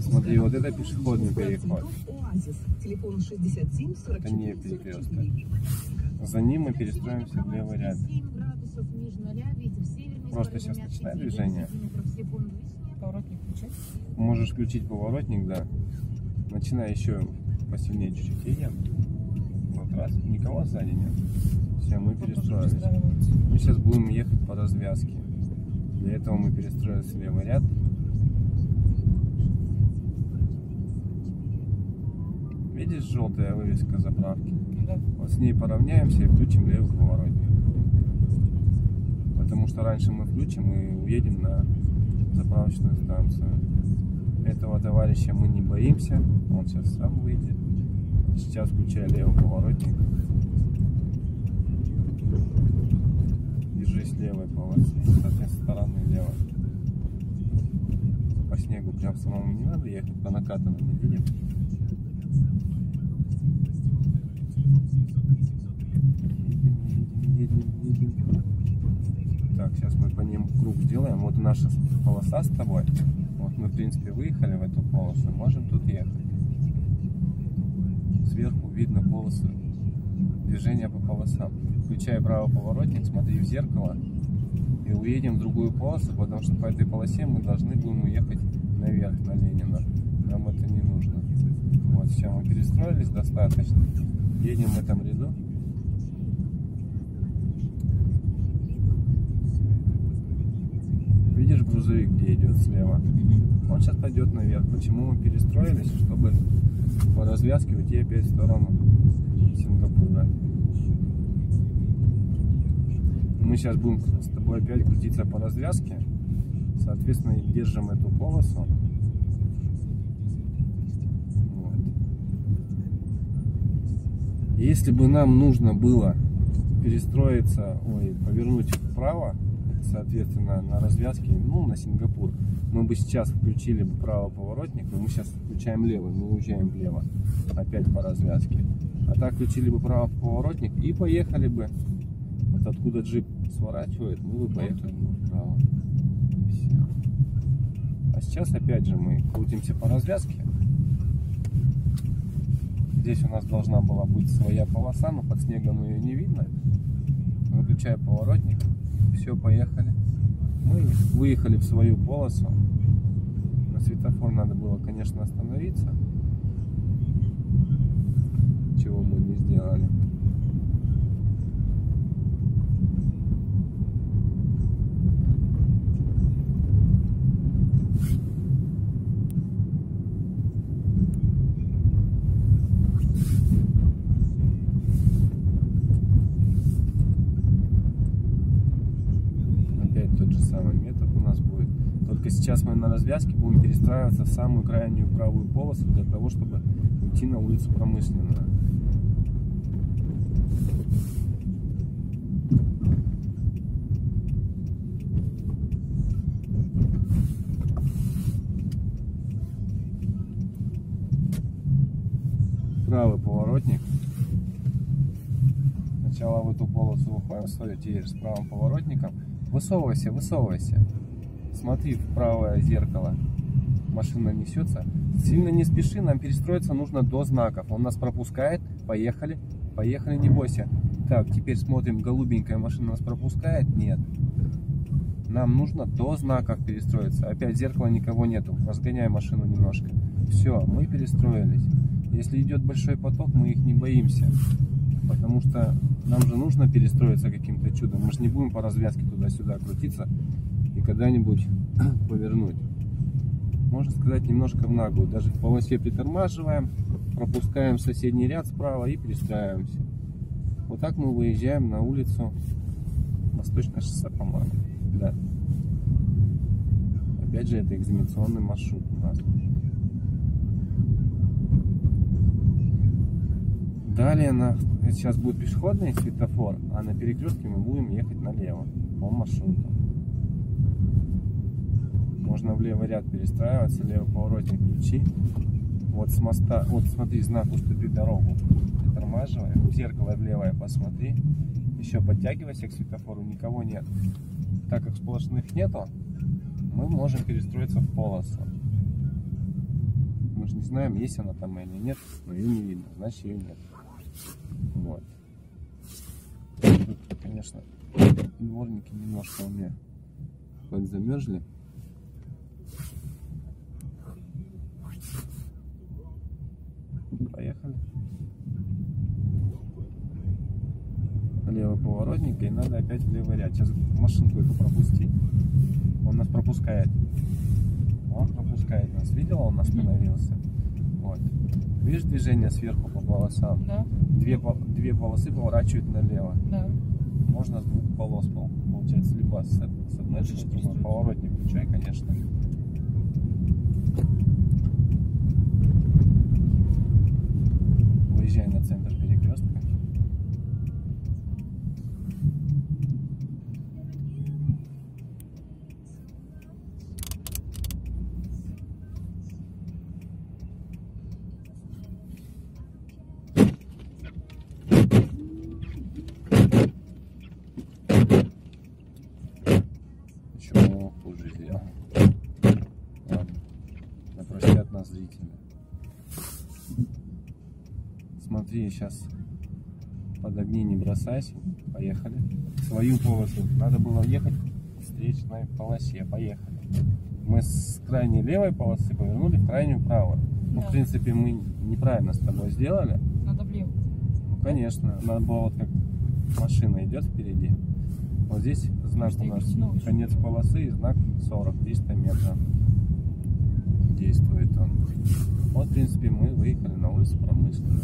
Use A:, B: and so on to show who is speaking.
A: Смотри, вот это пешеходный переход.
B: Телефон 67
A: Это не перекресток. За ним мы перестроимся в левый ряд. Просто сейчас начинай движение. Можешь включить поворотник, да. Начинай еще посильнее чуть-чуть. Едем. Вот раз. Никого сзади нет. Все, мы перестроились. Мы сейчас будем ехать по развязке. Для этого мы перестроились в левый ряд. Видишь желтая вывеска заправки?
C: Да.
A: Вот с ней поравняемся и включим левый поворотник. Потому что раньше мы включим и уедем на заправочную станцию. Этого товарища мы не боимся. Он сейчас сам выйдет. Сейчас включаю левый поворотник. Держись левой полосы, соответственно, стороны левой. По снегу прям самому не надо ехать, по накатанным не видим. Так, сейчас мы по ним круг сделаем. Вот наша полоса с тобой. Вот мы, в принципе, выехали в эту полосу. Можем тут ехать. Сверху видно полосы движения по полосам. Включай правый поворотник, смотри в зеркало и уедем в другую полосу, потому что по этой полосе мы должны будем уехать наверх, на Ленина. Нам это не нужно. Вот, все, мы перестроились достаточно. Едем в этом ряду. Видишь грузовик, где идет слева? Он сейчас пойдет наверх. Почему мы перестроились? Чтобы по развязке уйти опять в сторону Сингапура. Мы сейчас будем с тобой опять крутиться по развязке. Соответственно, держим эту полосу. Вот. Если бы нам нужно было перестроиться, ой, повернуть вправо, соответственно, на развязке, ну, на Сингапур, мы бы сейчас включили бы правый поворотник, но мы сейчас включаем левый, мы уезжаем влево, опять по развязке. А так включили бы правый поворотник и поехали бы. Вот откуда джип сворачивает, мы бы поехали бы вправо. И всё. А сейчас опять же мы крутимся по развязке. Здесь у нас должна была быть своя полоса, но под снегом ее не видно. Выключаю поворотник. Все, поехали. Мы выехали в свою полосу. На светофор надо было, конечно, остановиться. Чего мы не сделали. Самый метод у нас будет. Только сейчас мы на развязке будем перестраиваться в самую крайнюю правую полосу для того, чтобы уйти на улицу промышленную. Правый поворотник. Сначала в эту полосу выходим, теперь с правым поворотником. Высовывайся, высовывайся. Смотри в правое зеркало. Машина несется. Сильно не спеши, нам перестроиться нужно до знаков. Он нас пропускает. Поехали. Поехали, не бойся. Так, теперь смотрим, голубенькая машина нас пропускает? Нет. Нам нужно до знаков перестроиться. Опять зеркала никого нету. Разгоняй машину немножко. Все, мы перестроились. Если идет большой поток, мы их не боимся. Потому что нам же нужно перестроиться каким-то чудом. Мы же не будем по развязке туда-сюда крутиться и когда-нибудь повернуть. Можно сказать, немножко в наглую. Даже в полосе притормаживаем, пропускаем соседний ряд справа и перестраиваемся. Вот так мы выезжаем на улицу Восточное шоссе, по-моему. Да. Опять же, это экзаменационный маршрут у нас. Далее на, сейчас будет пешеходный светофор, а на перекрестке мы будем ехать налево по маршруту. Можно в левый ряд перестраиваться, левый поворотник ключи. Вот с моста, вот смотри, знак уступи дорогу. Притормаживай, в зеркало в посмотри. Еще подтягивайся к светофору, никого нет. Так как сплошных нету, мы можем перестроиться в полосу. Мы же не знаем, есть она там или нет, но ее не видно, значит ее нет. Вот. Конечно, дворники немножко у меня подзамерзли. Поехали. Левый поворотник, и надо опять в левый ряд. Сейчас машинку эту пропустить. Он нас пропускает. Он пропускает нас. Видела, он остановился. Вот. Видишь движение сверху по полосам?
C: Да,
A: Две, две полосы поворачивают налево.
C: да.
A: Можно с двух полос, пол- получается, либо с, с одной, другой. Поворотник включай, конечно. Ладно. Да простят нас зрители. Смотри, сейчас под огни не бросайся. Поехали. Свою полосу. Надо было ехать в встречной полосе. Поехали. Мы с крайней левой полосы повернули в крайнюю правую. Ну,
C: Да.
A: в принципе, мы неправильно с тобой сделали.
C: Надо влево.
A: Ну, конечно. Надо было вот как машина идет впереди. Вот здесь знак у нас конец полосы и знак 40, 300 метров. Действует он. Вот, в принципе, мы выехали на улицу промышленную.